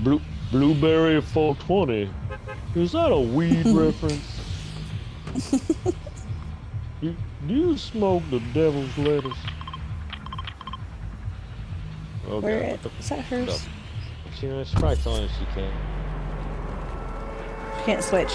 Blue, blueberry 420. Is that a weed reference? you, do you smoke the devil's lettuce? Oh, Where it? Is that hers? She knows probably on it, she can't. Can't switch.